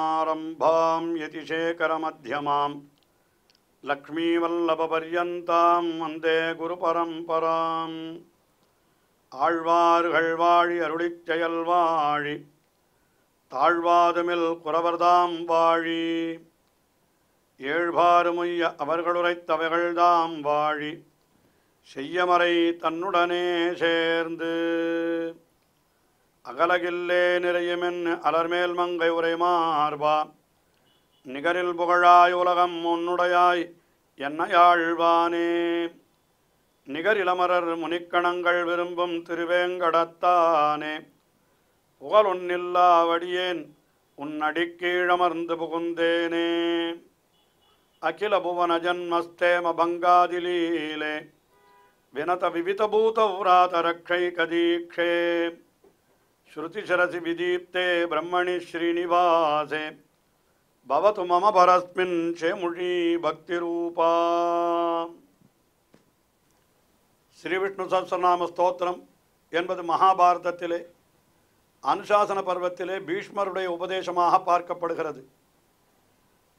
अस्मत्कुरुसमारम्भां यतिशेखरमध्यमां லக்ஷ்மீவல்லபபர்யந்தாம் வந்தே குருபரம்பராம் ஆழ்வார்கள் வாழி அருளிச் செயல் வாழி தாழ்வாதுமில் குறவர்தாம் வாழி ஏழ்பாறுமுய்ய அவர்களுரைத்தவைகள்தாம் வாழி செய்யமறை தன்னுடனே சேர்ந்து அகலகில்லே நிறையுமென் அலர்மேல் மங்கை உரைமார்பா. நிகரில் புகழாய் உலகம் உன்னுடையாய் என்னையாழ்வானே நிகரிலமரர் முனிக்கணங்கள் விரும்பும் திருவேங்கடத்தானே. புகழொன்னில்லாவடியேன் உன் அடிக்கீழமர்ந்து புகுந்தேனே. அகில புவன ஜன்மஸ்தேம பங்காதிலீலே. வினத விவிதபூத விராத ரக்ஷை கதீக்ஷே. விதீப்தே பிரம்மணி ब्रह्मणि श्रीनिवासे மம मम परस्मिन् क्षेमुषी ஸ்ரீ விஷ்ணு சஹஸ்ரநாம ஸ்தோத்திரம் என்பது மகாபாரதத்திலே அனுசாசன பர்வத்திலே பீஷ்மருடைய உபதேசமாக பார்க்கப்படுகிறது.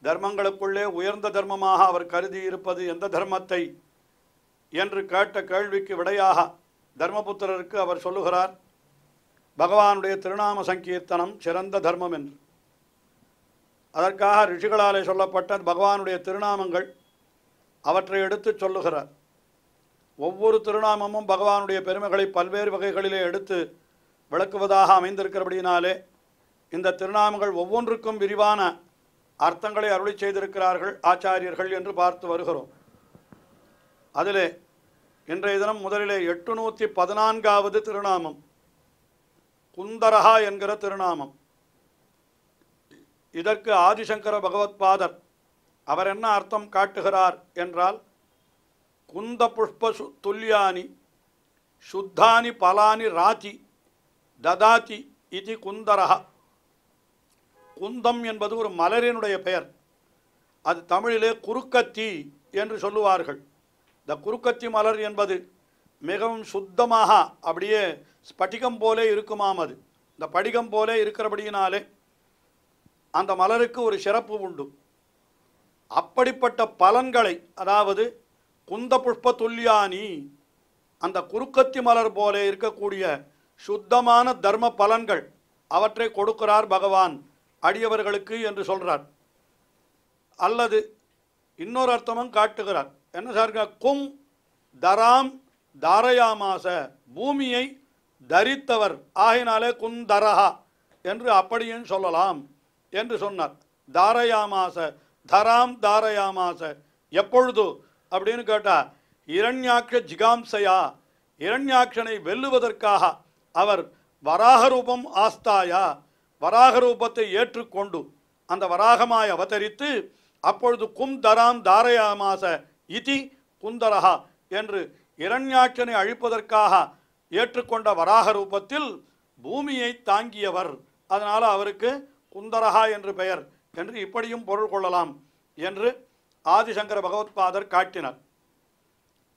தர்மங்களுக்குள்ளே உயர்ந்த தர்மமாக அவர் கருதி இருப்பது எந்த தர்மத்தை என்று கேட்ட கேள்விக்கு விடையாக தர்மபுத்திரருக்கு அவர் சொல்லுகிறார் பகவானுடைய திருநாம சங்கீர்த்தனம் சிறந்த தர்மம் என்று. அதற்காக ரிஷிகளாலே சொல்லப்பட்ட பகவானுடைய திருநாமங்கள் அவற்றை எடுத்து சொல்லுகிறார். ஒவ்வொரு திருநாமமும் பகவானுடைய பெருமைகளை பல்வேறு வகைகளிலே எடுத்து விளக்குவதாக அமைந்திருக்கிறபடியினாலே இந்த திருநாமங்கள் ஒவ்வொன்றுக்கும் விரிவான அர்த்தங்களை அருளி செய்திருக்கிறார்கள் ஆச்சாரியர்கள் என்று பார்த்து வருகிறோம். அதிலே இன்றைய தினம் முதலிலே எட்டுநூற்றி பதினான்காவது திருநாமம். குந்தரஹா என்கிற திருநாமம். இதற்கு ஆதிசங்கர பகவத்பாதர் அவர் என்ன அர்த்தம் காட்டுகிறார் என்றால் குந்த புஷ்ப சு துல்யானி சுத்தானி பலானி ராதி ததாதி இது குந்தரஹா. குந்தம் என்பது ஒரு மலரினுடைய பெயர். அது தமிழிலே குறுக்கத்தி என்று சொல்லுவார்கள். இந்த குறுக்கத்தி மலர் என்பது மிகவும் சுத்தமாக அப்படியே ஸ்பட்டிகம் போலே இருக்குமாம் அது. இந்த படிகம் போலே இருக்கிறபடியினாலே அந்த மலருக்கு ஒரு சிறப்பு உண்டு. அப்படிப்பட்ட பலன்களை அதாவது குந்த புஷ்ப துல்யானி அந்த குறுக்கத்தி மலர் போலே இருக்கக்கூடிய சுத்தமான தர்ம பலன்கள் அவற்றை கொடுக்கிறார் பகவான் அடியவர்களுக்கு என்று சொல்கிறார் அல்லது இன்னொரு அர்த்தமும் காட்டுகிறார். என்ன சார் கும் தராம் தாரயாமாச பூமியை தரித்தவர். ஆகினாலே குந்தரஹா என்று அப்படியும் சொல்லலாம் என்று சொன்னார். தாரயாமாச தராம் தாரயாமாச எப்பொழுது? அப்படின்னு கேட்டா இரண்யாட்ச ஜிகாம்சையா இரண்யாட்சனை வெல்லுவதற்காக அவர் வராக ரூபம் ஆஸ்தாயா வராக ரூபத்தை ஏற்றுக்கொண்டு அந்த வராகமாய் அவதரித்து அப்பொழுது கும் தராம் தாரயாமாச இதி குந்தரஹா என்று இரண்யாட்சனை அழிப்பதற்காக ஏற்றுக்கொண்ட வராக ரூபத்தில் பூமியை தாங்கியவர். அதனால் அவருக்கு குந்தரஹா என்று பெயர். என்று இப்படியும் பொருள் கொள்ளலாம் என்று ஆதிசங்கர பகவத்பாதர் காட்டினார்.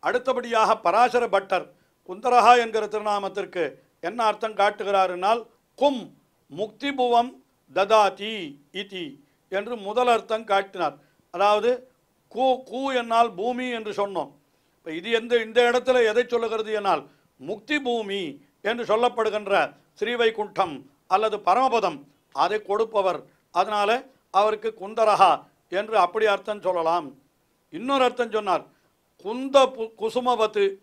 அடுத்தபடியாக பராசர பட்டர் குந்தரஹா என்கிற திருநாமத்திற்கு என்ன அர்த்தம் காட்டுகிறாருனால் கும் முக்திபுவம் ததாதி இதி என்று முதல் அர்த்தம் காட்டினார். அதாவது கூ கூ என்னால் பூமி என்று சொன்னோம். இப்போ இது எந்த இந்த இடத்துல எதை சொல்லுகிறது என்னால்? முக்தி பூமி என்று சொல்லப்படுகின்ற ஸ்ரீவைகுண்டம் அல்லது பரமபதம் அதை கொடுப்பவர். அதனால அவருக்கு குந்தரஹா என்று அப்படி அர்த்தம் சொல்லலாம். இன்னொரு அர்த்தம் சொன்னார் குந்த பு- குசுமவத்து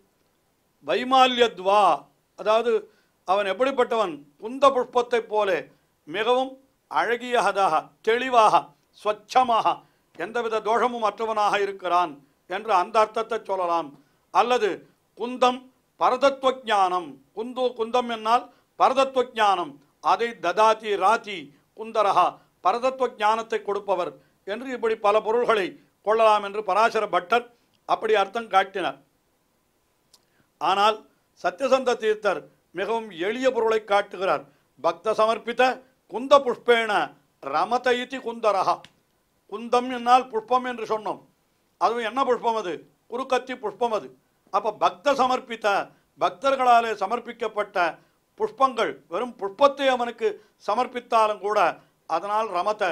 வைமால்யத்வா. அதாவது அவன் எப்படிப்பட்டவன்? குந்த புஷ்பத்தைப் போல மிகவும் அழகியதாக தெளிவாக ஸ்வச்சமாக எந்தவித தோஷமும் அற்றவனாக இருக்கிறான். என்று அந்த அர்த்தத்தை சொல்லலாம். அல்லது குந்தம் பரதத்துவ ஞானம் குந்து குந்தம் என்னால் பரதத்துவ ஞானம் அதை ததாதி ராதி குந்தரஹா பரதத்துவ ஞானத்தை கொடுப்பவர் என்று இப்படி பல பொருள்களை கொள்ளலாம் என்று பராசர பட்டர் அப்படி அர்த்தம் காட்டினார். ஆனால் சத்யசந்த தீர்த்தர் மிகவும் எளிய பொருளை காட்டுகிறார். பக்த சமர்ப்பித்த குந்த புஷ்பேன ரமத இத்தி குந்தரஹா. குந்தம் என்னால் புஷ்பம் என்று சொன்னோம். அதுவும் என்ன புஷ்பம் அது? குறுக்கத்தி புஷ்பம் அது. அப்போ பக்த சமர்ப்பித்த பக்தர்களாலே சமர்ப்பிக்கப்பட்ட புஷ்பங்கள் வெறும் புஷ்பத்தை அவனுக்கு சமர்ப்பித்தாலும் கூட அதனால் ரமத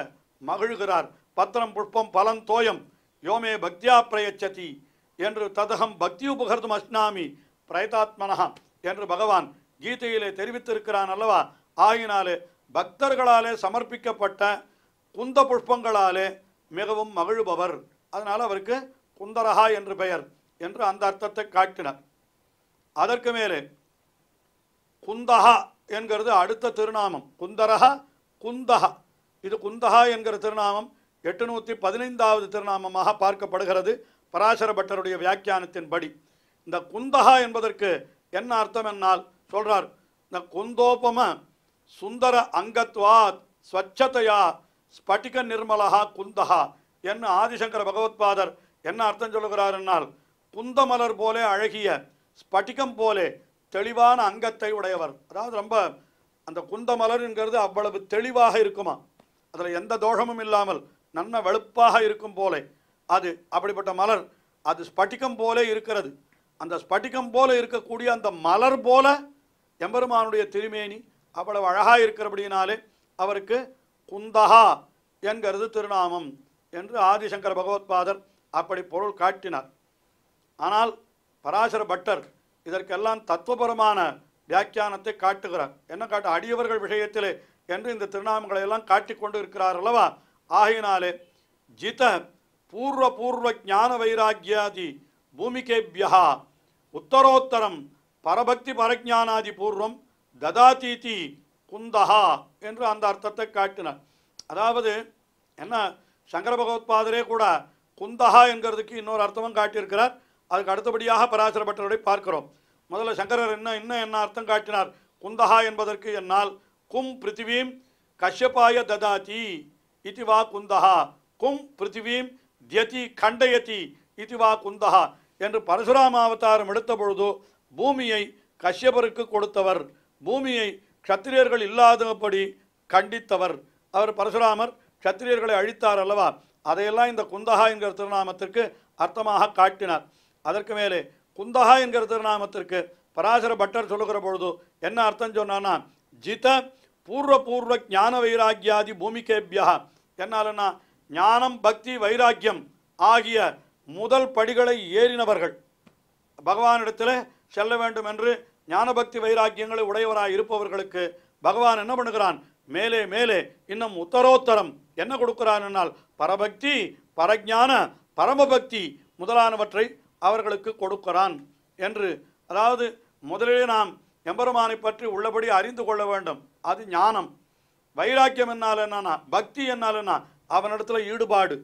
மகிழ்கிறார். பத்திரம் புஷ்பம் பலன் தோயம். யோமே பக்தியா பிரயச்சதி என்று ததகம் பக்தி உபகர்தம் அஸ்னாமி பிரயதாத்மனஹா என்று பகவான் கீதையிலே தெரிவித்திருக்கிறான் அல்லவா? ஆகினாலே பக்தர்களாலே சமர்ப்பிக்கப்பட்ட குந்த புஷ்பங்களாலே மிகவும் மகிழ்பவர். அதனால் அவருக்கு குந்தரஹா என்று பெயர் என்று அந்த அர்த்தத்தை காட்டினார். அதற்கு மேலே குந்தஹா என்கிறது அடுத்த திருநாமம். குந்தரஹா குந்தஹா. இது குந்தஹா என்கிற திருநாமம் எட்டுநூற்றி பதினைந்தாவது திருநாமமாக பார்க்கப்படுகிறது பராசர பட்டருடைய வியாக்கியானத்தின்படி இந்த குந்தஹா என்பதற்கு என்ன அர்த்தம் என்னால்? சொல்கிறார் இந்த குந்தோபம சுந்தர அங்கத்வாத் ஸ்வச்சதையா ஸ்பட்டிக நிர்மலா குந்தஹா. என்ன ஆதிசங்கர பகவத்பாதர் என்ன அர்த்தம் சொல்லுகிறார் என்னால்? குந்தமலர் போலே அழகிய ஸ்பட்டிகம் போலே தெளிவான அங்கத்தை உடையவர். அதாவது ரொம்ப அந்த குந்தமலருங்கிறது அவ்வளவு தெளிவாக இருக்குமா? அதில் எந்த தோஷமும் இல்லாமல் நன்மை வெளுப்பாக இருக்கும் போலே. அது அப்படிப்பட்ட மலர் அது ஸ்பட்டிகம் போலே இருக்கிறது. அந்த ஸ்பட்டிகம் போல இருக்கக்கூடிய அந்த மலர் போல எம்பெருமானுடைய திருமேனி அவ்வளவு அழகாக இருக்கிறபடியினாலே அவருக்கு குந்தஹா என்கிறது திருநாமம். என்று ஆதிசங்கர பகவத்பாதர் அப்படி பொருள் காட்டினார். ஆனால் பராசர பட்டர் இதற்கெல்லாம் தத்துவபரமான வியாக்கியானத்தை காட்டுகிறார். என்ன காட்டு? அடியவர்கள் விஷயத்திலே என்று இந்த திருநாமங்களை எல்லாம் காட்டி கொண்டு இருக்கிறார் அல்லவா? ஆகையினாலே ஜித பூர்வ பூர்வ ஞான வைராக்கியாதி பூமிகேபியா உத்தரோத்தரம் பரபக்தி பரஜானாதி பூர்வம் ததாதீதி குந்தஹா என்று அந்த அர்த்தத்தை காட்டினார். அதாவது என்ன? சங்கர பகவத்பாதரே கூட குந்தஹா என்கிறதுக்கு இன்னொரு அர்த்தமும் காட்டியிருக்கிறார். அதுக்கு அடுத்தபடியாக பராசர பார்க்கிறோம். முதல்ல சங்கரர் என்ன இன்னும் என்ன அர்த்தம் காட்டினார்? குந்தஹா என்பதற்கு என்னால் கும் பிருத்திவீம் கஷ்யபாய ததாதி இதி வா குந்தஹா. கும் பிருத்திவீம் தியதி கண்டயதி இதி வா குந்தஹா. என்று பரசுராம அவதாரம் எடுத்த பொழுது பூமியை கஷ்யபருக்கு கொடுத்தவர். பூமியை க்ஷத்திரியர்கள் இல்லாதபடி கண்டித்தவர். அவர் பரசுராமர். க்ஷத்திரியர்களை அழித்தார் அல்லவா? அதையெல்லாம் இந்த குந்தஹா என்கிற திருநாமத்திற்கு அர்த்தமாக காட்டினார். அதற்கு மேலே குந்தஹா என்கிற திருநாமத்திற்கு பராசர பட்டர் சொல்லுகிற பொழுது என்ன அர்த்தம் சொன்னான்னா ஜித பூர்வ பூர்வ ஞான வைராக்கியாதி பூமிகேபியா. என்னாலன்னா ஞானம் பக்தி வைராக்கியம் ஆகிய முதல் படிகளை ஏறினவர்கள். பகவானிடத்தில் செல்ல வேண்டும் என்று ஞானபக்தி வைராக்கியங்களை உடையவராக இருப்பவர்களுக்கு பகவான் என்ன பண்ணுகிறான்? மேலே மேலே இன்னும் உத்தரோத்தரம். என்ன கொடுக்கிறான் என்னால்? பரபக்தி பரஜான பரமபக்தி முதலானவற்றை அவர்களுக்கு கொடுக்கிறான் என்று அதாவது முதலிலே நாம் எம்பெருமானை பற்றி உள்ளபடி அறிந்து கொள்ள வேண்டும். அது ஞானம். வைராக்கியம் என்னால் என்னன்னா பக்தி என்னால் என்ன? அவனிடத்துல ஈடுபாடு.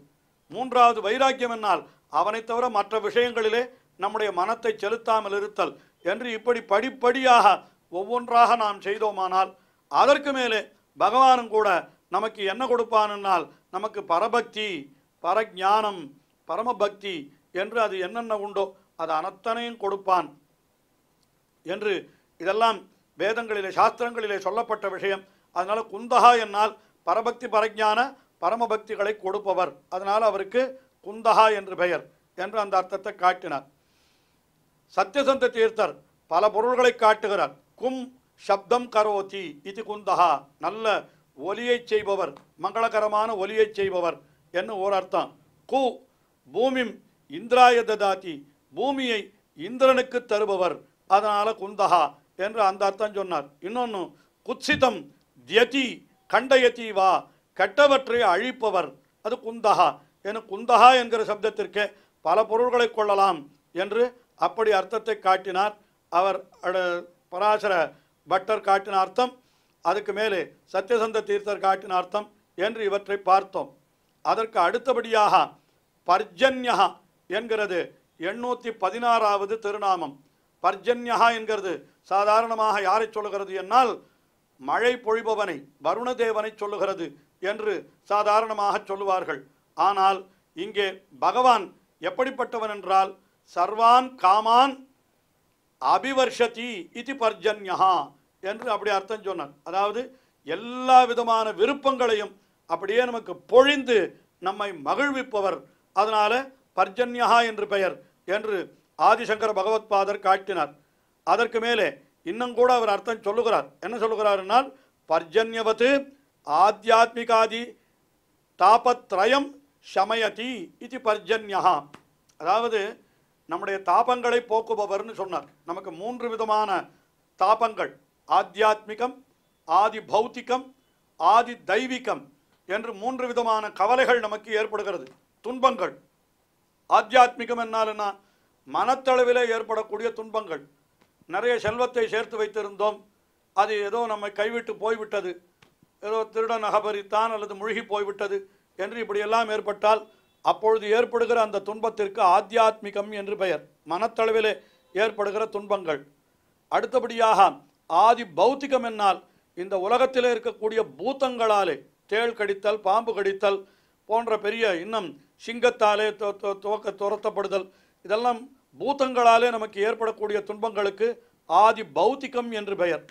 மூன்றாவது வைராக்கியம் என்னால் அவனை தவிர மற்ற விஷயங்களிலே நம்முடைய மனத்தை செலுத்தாமல் இருத்தல் என்று இப்படி படிப்படியாக ஒவ்வொன்றாக நாம் செய்தோமானால் அதற்கு மேலே பகவானும் கூட நமக்கு என்ன கொடுப்பான்னால் நமக்கு பரபக்தி பரஜானம் பரமபக்தி என்று அது என்னென்ன உண்டோ அது அனைத்தனையும் கொடுப்பான் என்று இதெல்லாம் வேதங்களிலே சாஸ்திரங்களிலே சொல்லப்பட்ட விஷயம். அதனால் குந்தகா என்னால் பரபக்தி பரஜான பரமபக்திகளை கொடுப்பவர். அதனால் அவருக்கு குந்தகா என்று பெயர் என்று அந்த அர்த்தத்தை காட்டினார். சத்யசந்த தீர்த்தர் பல பொருள்களை காட்டுகிறார். கும் சப்தம் கரோதி இது குந்தகா நல்ல ஒலியைச் செய்பவர் மங்களகரமான ஒலியைச் செய்பவர் என்று ஒரு அர்த்தம் கு பூமிம் இந்திராய ததாதி பூமியை இந்திரனுக்கு தருபவர் அதனால குந்தகா என்று அந்த அர்த்தம் சொன்னார். இன்னொன்று குத்சிதம் தியதி கண்டயதி வா கெட்டவற்றை அழிப்பவர் அது குந்தகா என குந்தகா என்கிற சப்தத்திற்கு பல பொருள்களை கொள்ளலாம் என்று அப்படி அர்த்தத்தை காட்டினார். அவர் பராசர பட்டர் காட்டின அர்த்தம் அதுக்கு மேலே சத்யசந்த தீர்த்தர் காட்டின அர்த்தம் என்று இவற்றை பார்த்தோம். அதற்கு அடுத்தபடியாக பர்ஜன்யா என்கிறது எண்ணூற்றி பதினாறாவது திருநாமம். பர்ஜன்யா என்கிறது சாதாரணமாக யாரை சொல்லுகிறது என்னால்? மழை பொழிபவனை வருணதேவனை சொல்லுகிறது என்று சாதாரணமாக சொல்லுவார்கள். ஆனால் இங்கே பகவான் எப்படிப்பட்டவன் என்றால் சர்வான் காமான் அபிவர்ஷதி இது பர்ஜன்யா என்று அப்படி அர்த்தம் சொன்னார். அதாவது எல்லா விதமான விருப்பங்களையும் அப்படியே நமக்கு பொழிந்து நம்மை மகிழ்விப்பவர். அதனால பர்ஜன்யா என்று பெயர் என்று ஆதிசங்கர பகவத்பாதர் காட்டினார். அதற்கு மேலே இன்னும் கூட அவர் அர்த்தம் சொல்லுகிறார். என்ன சொல்லுகிறார் என்றால் பர்ஜன்யவத்து ஆத்தியாத்மிகாதி தாபத்ரயம் சமயதி இது பர்ஜன்யா அதாவது நம்முடைய தாபங்களை போக்குபவர்னு சொன்னார். நமக்கு மூன்று விதமான தாபங்கள். ஆத்தியாத்மிகம் ஆதி பௌத்திகம் ஆதி தெய்வீகம் என்று மூன்று விதமான கவலைகள் நமக்கு ஏற்படுகிறது. துன்பங்கள். ஆத்தியாத்மிகம் என்னால் என்ன? மனத்தளவிலே ஏற்படக்கூடிய துன்பங்கள். நிறைய செல்வத்தை சேர்த்து வைத்திருந்தோம். அது ஏதோ நம்மை கைவிட்டு போய்விட்டது. ஏதோ திருடன் அகபரித்தான் அல்லது முழுகி போய்விட்டது என்று இப்படியெல்லாம் ஏற்பட்டால் அப்பொழுது ஏற்படுகிற அந்த துன்பத்திற்கு ஆத்தியாத்மிகம் என்று பெயர். மனத்தளவிலே ஏற்படுகிற துன்பங்கள். அடுத்தபடியாக ஆதி பௌத்திகம் என்னால் இந்த உலகத்திலே இருக்கக்கூடிய பூத்தங்களாலே தேள் கடித்தல் பாம்பு கடித்தல் போன்ற பெரிய இன்னும் சிங்கத்தாலே துவக்க துரத்தப்படுதல். இதெல்லாம் பூத்தங்களாலே நமக்கு ஏற்படக்கூடிய துன்பங்களுக்கு ஆதி பௌத்திகம் என்று பெயர்.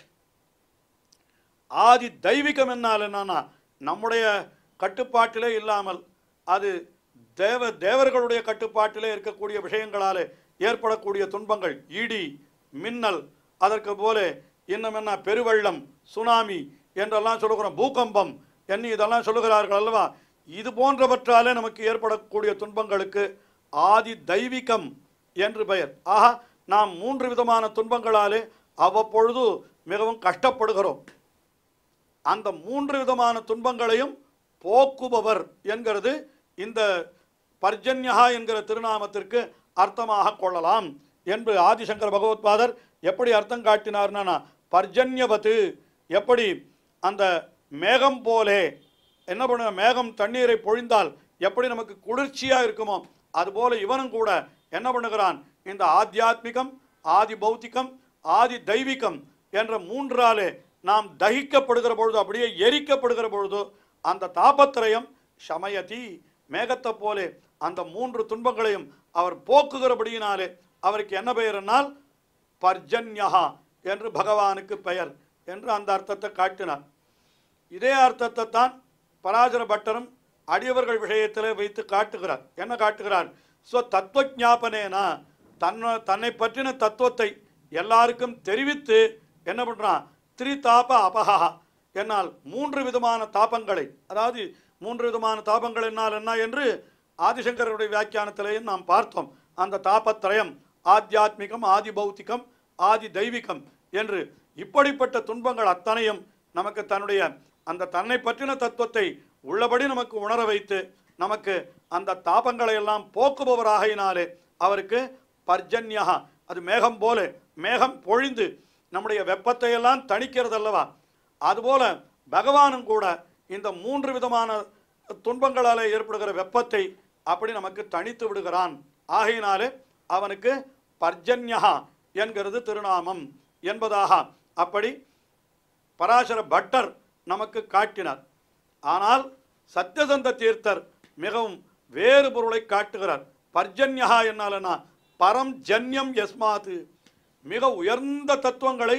ஆதி தெய்வீகம் என்னால் என்னன்னா நம்முடைய கட்டுப்பாட்டிலே இல்லாமல் அது தேவ தேவர்களுடைய கட்டுப்பாட்டிலே இருக்கக்கூடிய விஷயங்களாலே ஏற்படக்கூடிய துன்பங்கள் இடி மின்னல் அதற்கு போல இன்னும் என்ன பெருவெள்ளம் சுனாமி என்றெல்லாம் சொல்லுகிறோம் பூகம்பம் என்ன இதெல்லாம் சொல்லுகிறார்கள் அல்லவா? இது போன்றவற்றாலே நமக்கு ஏற்படக்கூடிய துன்பங்களுக்கு ஆதி தெய்வீகம் என்று பெயர். ஆக நாம் மூன்று விதமான துன்பங்களாலே அவ்வப்பொழுது மிகவும் கஷ்டப்படுகிறோம். அந்த மூன்று விதமான துன்பங்களையும் போக்குபவர் என்கிறது இந்த பர்ஜன்யா என்கிற திருநாமத்திற்கு அர்த்தமாக கொள்ளலாம் என்று ஆதிசங்கர பகவத்பாதர் எப்படி அர்த்தம் காட்டினார்னா பர்ஜன்யபத்து எப்படி அந்த மேகம் போலே என்ன பண்ண மேகம் தண்ணீரை பொழிந்தால் எப்படி நமக்கு குளிர்ச்சியாக இருக்குமோ அதுபோல இவனும் கூட என்ன பண்ணுகிறான் இந்த ஆத்தியாத்மிகம் ஆதி பௌத்திகம் ஆதி தெய்வீகம் என்ற மூன்றாலே நாம் தகிக்கப்படுகிற பொழுது அப்படியே எரிக்கப்படுகிற பொழுது அந்த தாபத்திரயம் சமயதி மேகத்தை போலே அந்த மூன்று துன்பங்களையும் அவர் போக்குகிறபடியினாலே அவருக்கு என்ன பெயர் என்னால்? பர்ஜன்யஹா என்று பகவானுக்கு பெயர் என்று அந்த அர்த்தத்தை காட்டினார். இதே அர்த்தத்தை தான் பராஜர பட்டரும் அடியவர்கள் விஷயத்திலே வைத்து காட்டுகிறார். என்ன காட்டுகிறார்? ஸோ தத்துவ ஞாபனேனா தன்னை தன்னை பற்றின தத்துவத்தை எல்லாருக்கும் தெரிவித்து என்ன பண்ணுறான் திரிதாப அபகா என்னால் மூன்று விதமான தாபங்களை அதாவது மூன்று விதமான தாபங்கள் என்னால் என்ன என்று ஆதிசங்கரருடைய வியாக்கியானத்திலேயும் நாம் பார்த்தோம். அந்த தாபத்திரயம் ஆத்தியாத்மிகம் ஆதி பௌத்திகம் ஆதி தெய்வீகம் என்று இப்படிப்பட்ட துன்பங்கள் அத்தனையும் நமக்கு தன்னுடைய அந்த தன்னை பற்றின தத்துவத்தை உள்ளபடி நமக்கு உணர வைத்து நமக்கு அந்த தாபங்களை எல்லாம் போக்குபவராகினாலே அவருக்கு பர்ஜன்யா அது மேகம் போல மேகம் பொழிந்து நம்முடைய வெப்பத்தை எல்லாம் தணிக்கிறது அல்லவா அதுபோல பகவானும் கூட இந்த மூன்று விதமான துன்பங்களால் ஏற்படுகிற வெப்பத்தை அப்படி நமக்கு தணித்து விடுகிறான். ஆகையினாலே அவனுக்கு பர்ஜன்யா என்கிறது திருநாமம் என்பதாக அப்படி பராசர பட்டர் நமக்கு காட்டினார். ஆனால் சத்யசந்த தீர்த்தர் மிகவும் வேறு பொருளை காட்டுகிறார். பர்ஜன்யா என்னாலனா? பரம் ஜன்யம் எஸ்மாது மிக உயர்ந்த தத்துவங்களை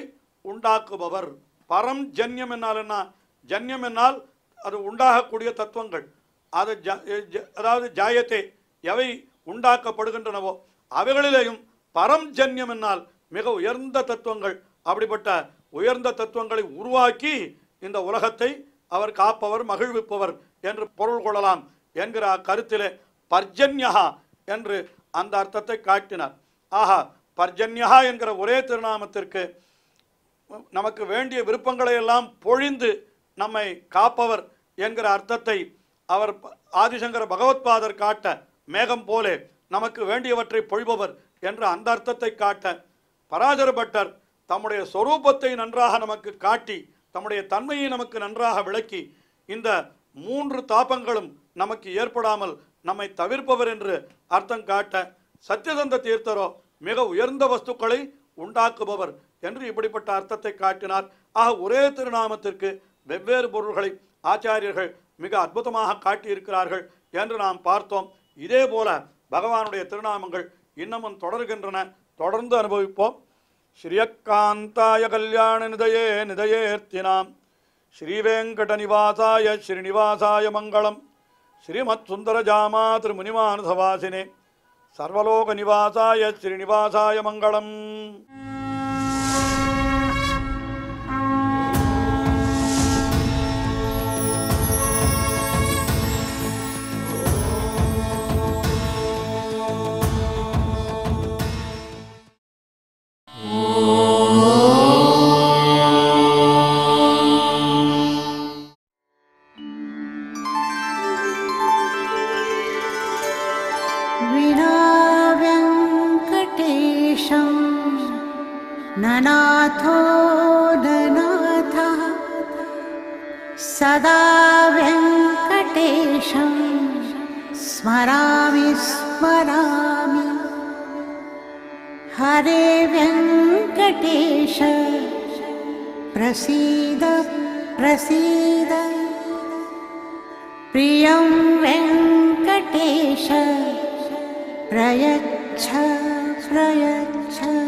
உண்டாக்குபவர். பரம் ஜன்யம் என்னால் என்ன ஜன்யம் என்னால் அது உண்டாகக்கூடிய தத்துவங்கள். அது ஜ- ஜ- அதாவது ஜாயத்தை எவை உண்டாக்கப்படுகின்றனவோ அவைகளிலேயும் பரம்ஜன்யம் என்னால் மிக உயர்ந்த தத்துவங்கள் அப்படிப்பட்ட உயர்ந்த தத்துவங்களை உருவாக்கி இந்த உலகத்தை அவர் காப்பவர் மகிழ்விப்பவர் என்று பொருள் கொள்ளலாம் என்கிற அக்கருத்திலே பர்ஜன்யகா என்று அந்த அர்த்தத்தை காட்டினார். ஆஹா பர்ஜன்யகா என்கிற ஒரே திருநாமத்திற்கு நமக்கு வேண்டிய விருப்பங்களை எல்லாம் பொழிந்து நம்மை காப்பவர் என்கிற அர்த்தத்தை அவர் ப- ஆதிசங்கர பகவத்பாதர் காட்ட மேகம் போலே நமக்கு வேண்டியவற்றை பொழிபவர் என்ற அந்த அர்த்தத்தை காட்ட பராசர பட்டர் தம்முடைய சொரூபத்தை நன்றாக நமக்கு காட்டி தம்முடைய தன்மையை நமக்கு நன்றாக விளக்கி இந்த மூன்று தாபங்களும் நமக்கு ஏற்படாமல் நம்மை தவிர்ப்பவர் என்று அர்த்தம் காட்ட சத்தியதந்த தீர்த்தரோ மிக உயர்ந்த வஸ்துக்களை உண்டாக்குபவர் என்று இப்படிப்பட்ட அர்த்தத்தை காட்டினார். ஆக ஒரே திருநாமத்திற்கு வெவ்வேறு பொருள்களை ஆச்சாரியர்கள் மிக அற்புதமாக காட்டியிருக்கிறார்கள் என்று நாம் பார்த்தோம். இதே போல பகவானுடைய திருநாமங்கள் இன்னமும் தொடர்கின்றன. தொடர்ந்து அனுபவிப்போம். ஸ்ரீயக்காந்தாய கல்யாண நிதயே ஸ்ரீவேங்கட ஸ்ரீவேங்கடநிவாசாய ஸ்ரீனிவாசாய மங்களம். ஸ்ரீமத் சுந்தரஜாமா சர்வலோக நிவாசாய ஸ்ரீனிவாசாய மங்களம். सदा वेङ्कटेशं स्मरामि स्मरामि। हरे वेङ्कटेश प्रसीद प्रसीद। प्रियं वेङ्कटेश प्रयच्छ प्रयच्छ